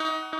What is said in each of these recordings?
you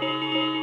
Música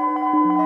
Música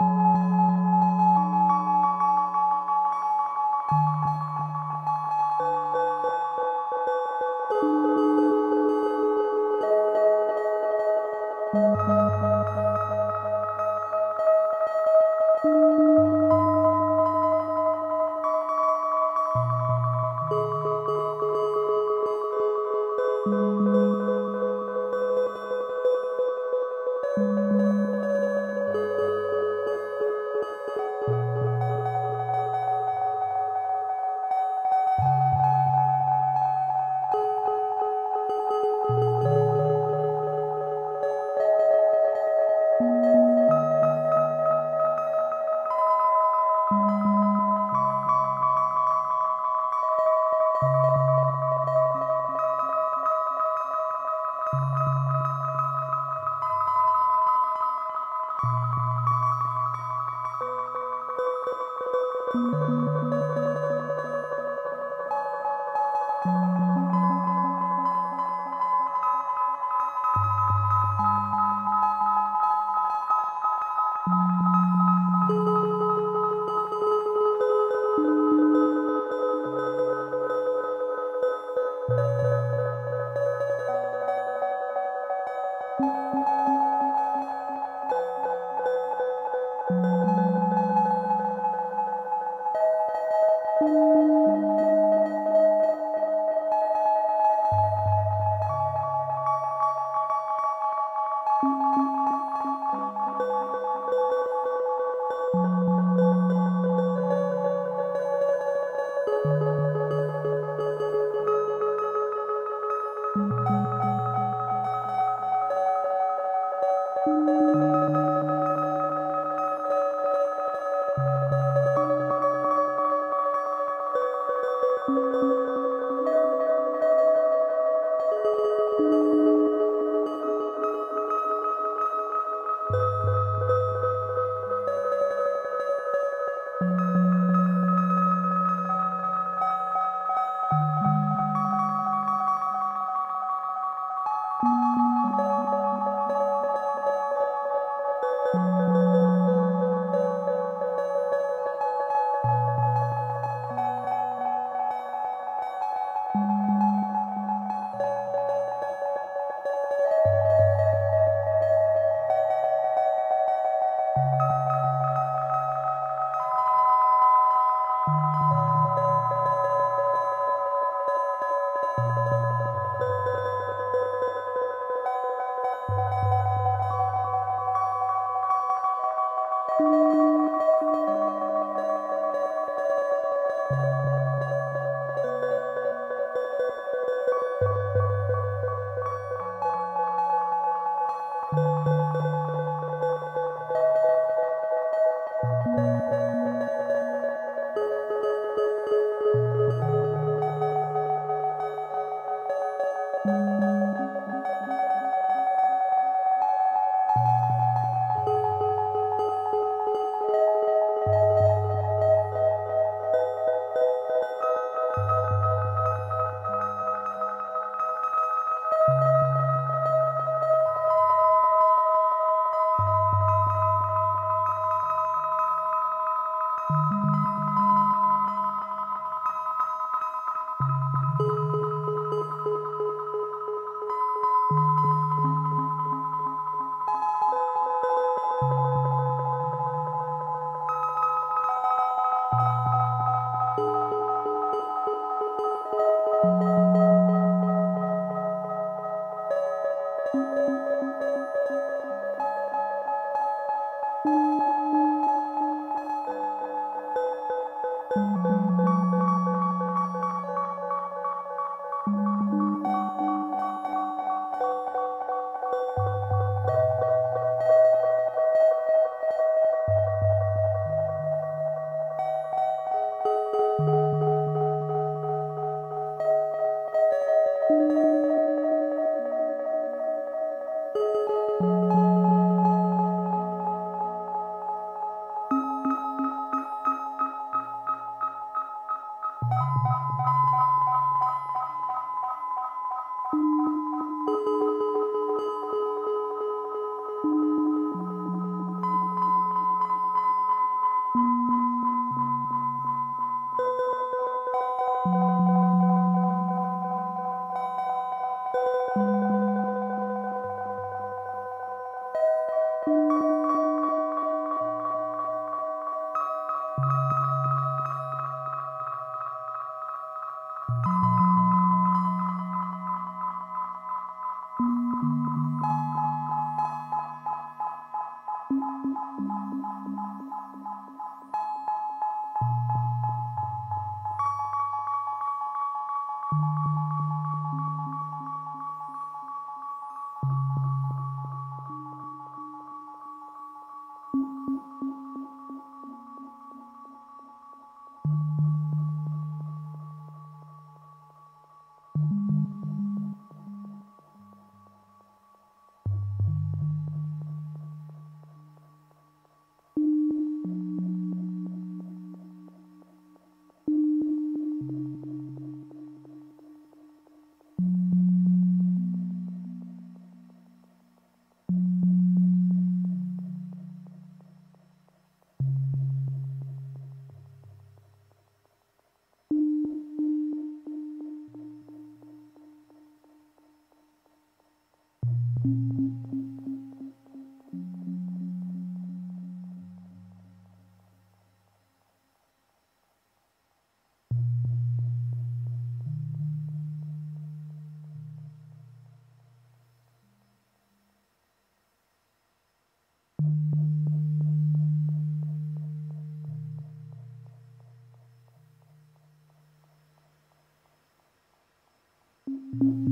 you Thank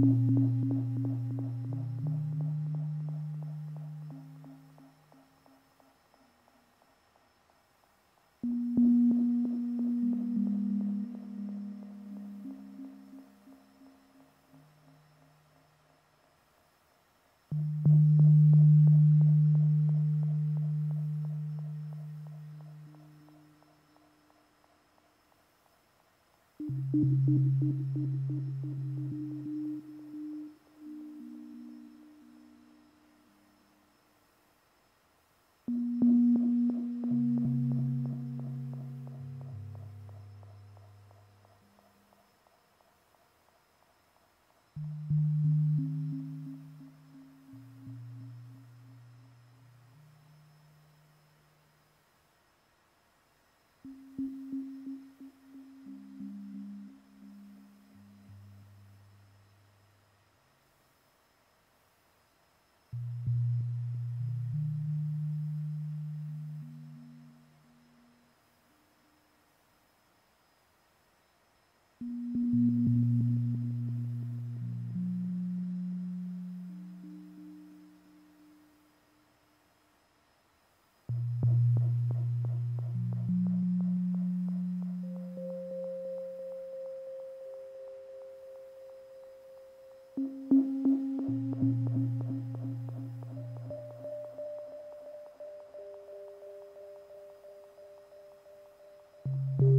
you.